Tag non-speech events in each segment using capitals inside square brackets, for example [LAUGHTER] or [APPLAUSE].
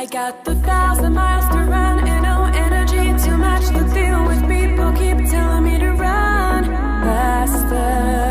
I got the thousand miles to run and no energy to match the deal with people keep telling me to run faster.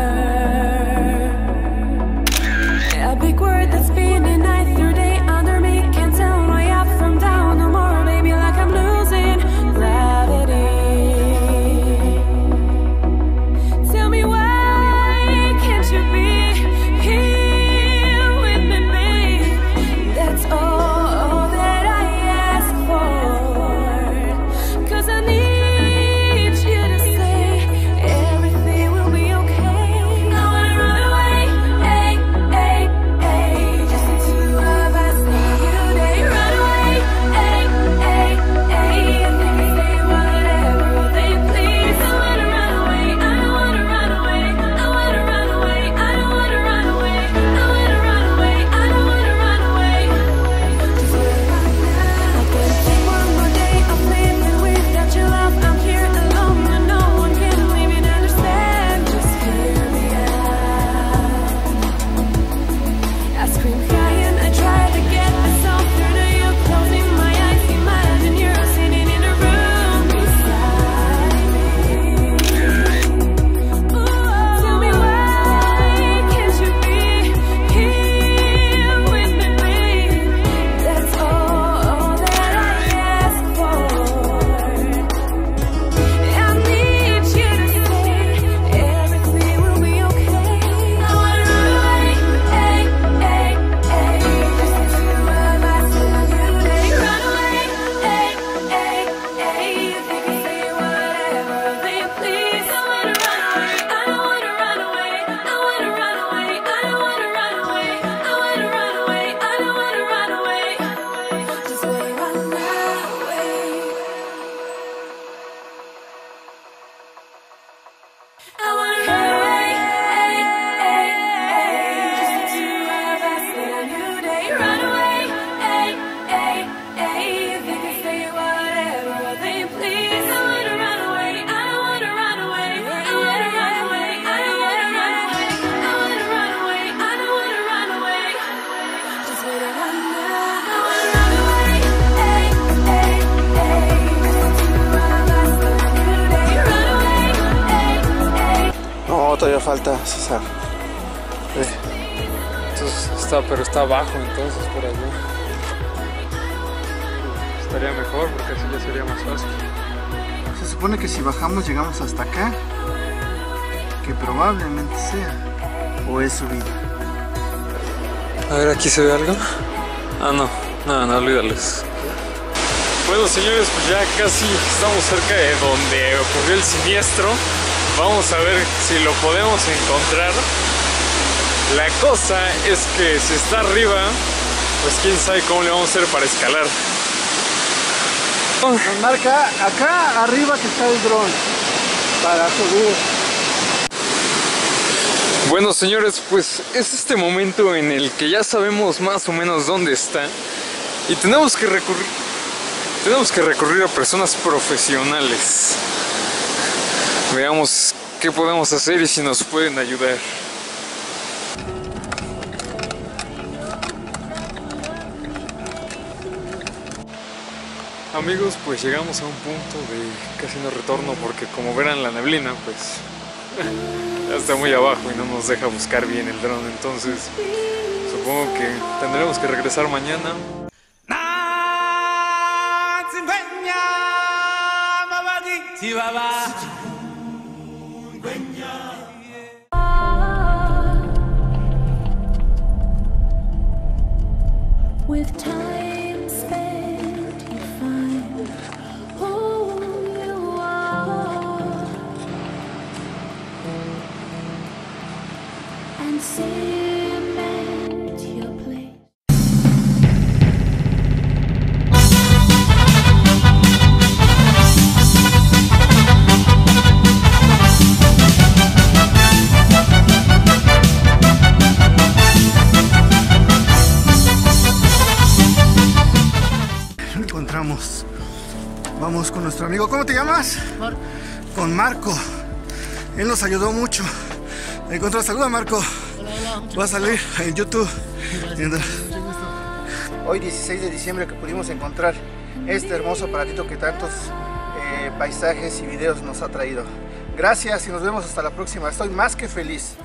Todavía falta, César. Ve. Entonces está, pero está abajo, entonces por allá. Estaría mejor porque así ya sería más fácil. Se supone que si bajamos llegamos hasta acá, que probablemente sea, o es subida. A ver, aquí se ve algo. Ah, no, no, no, olvídales. Bueno, señores, pues ya casi estamos cerca de donde ocurrió el siniestro. Vamos a ver si lo podemos encontrar. La cosa es que si está arriba, pues quién sabe cómo le vamos a hacer para escalar. Nos marca acá arriba que está el dron para subir. Bueno, señores, pues es este momento en el que ya sabemos más o menos dónde está y tenemos que recurrir tenemos que recurrir a personas profesionales. Veamos qué podemos hacer y si nos pueden ayudar. Amigos, pues llegamos a un punto de casi no retorno porque como verán la neblina, pues [LAUGHS] ya está muy abajo y no nos deja buscar bien el dron. Entonces, supongo que tendremos que regresar mañana. With time Vamos con nuestro amigo. ¿Cómo te llamas? Marco. Con Marco. Él nos ayudó mucho. Encontró saluda Marco. Hola, hola. Mucho Va a salir en YouTube. Gracias, Hoy 16 de diciembre que pudimos encontrar este hermoso aparatito que tantos eh, paisajes y videos nos ha traído. Gracias y nos vemos hasta la próxima. Estoy más que feliz.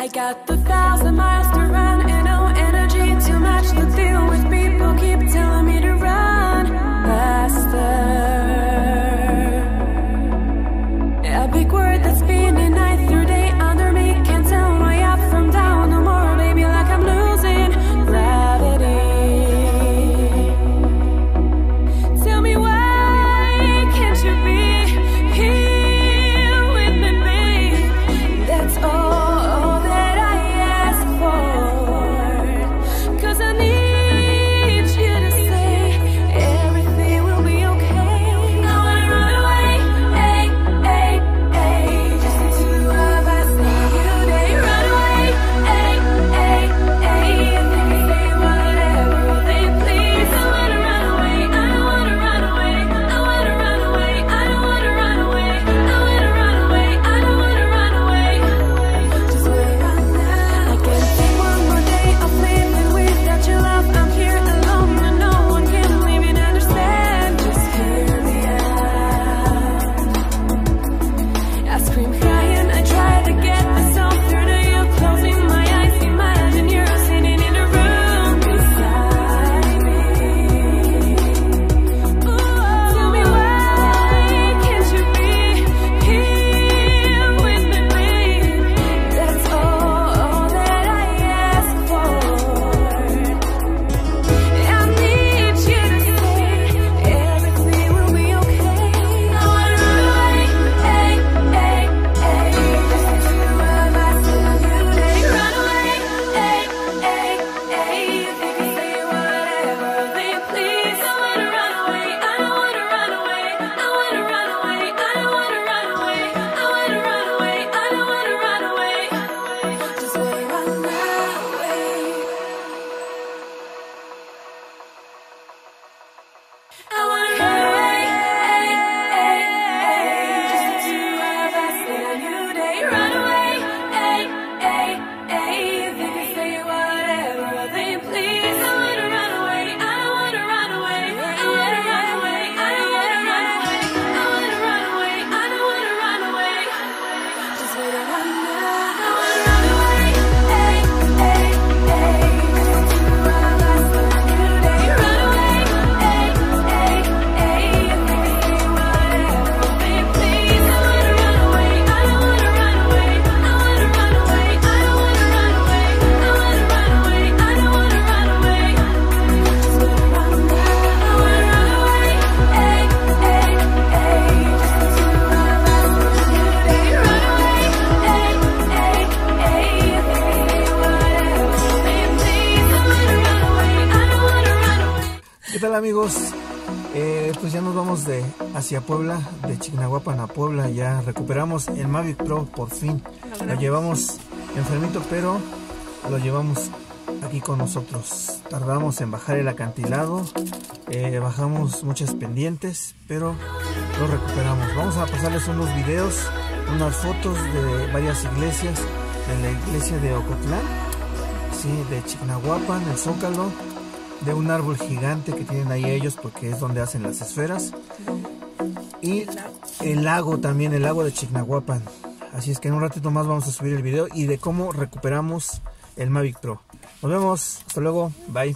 I got the thousand miles to run and no energy to match the deal with people keep telling me to run faster. Amigos, Eh, pues ya nos vamos de hacia Puebla, de Chignahuapan a Puebla, ya recuperamos el Mavic Pro por fin. Lo llevamos enfermito, pero lo llevamos aquí con nosotros. Tardamos en bajar el acantilado, eh, bajamos muchas pendientes, pero lo recuperamos. Vamos a pasarles unos videos, unas fotos de varias iglesias, de la iglesia de Ocotlán, sí, de Chignahuapan, el Zócalo, de un árbol gigante que tienen ahí ellos porque es donde hacen las esferas. Y el lago también, el lago de Chignahuapan. Así es que en un ratito más vamos a subir el video y de cómo recuperamos el Mavic Pro. Nos vemos, hasta luego, bye.